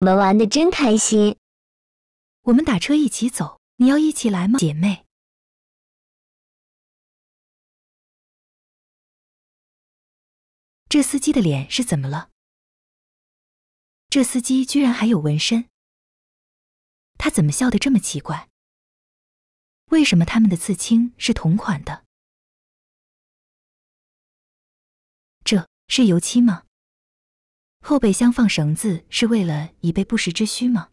我们玩的真开心。我们打车一起走，你要一起来吗，姐妹？这司机的脸是怎么了？这司机居然还有纹身，他怎么笑得这么奇怪？为什么他们的刺青是同款的？这是油漆吗？后备箱放绳子是为了以备不时之需吗？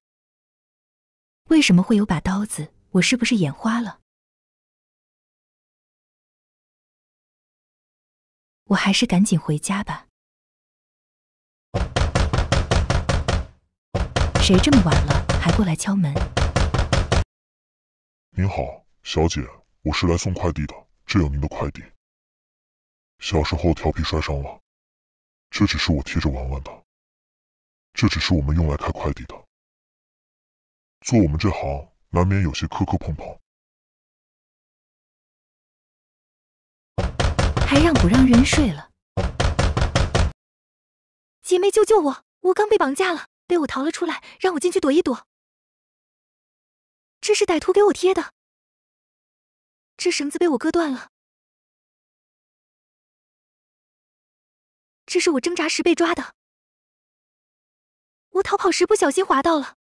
为什么会有把刀子？我是不是眼花了？我还是赶紧回家吧。谁这么晚了还过来敲门？您好，小姐，我是来送快递的，这有您的快递。小时候调皮摔伤了，这只是我贴着玩玩的。这只是我们用来开快递的。做我们这行难免有些磕磕碰碰。还让不让人睡了？姐妹救救我！我刚被绑架了，被我逃了出来，让我进去躲一躲。这是歹徒给我贴的，这绳子被我割断了。这是我挣扎时被抓的，我逃跑时不小心滑到了。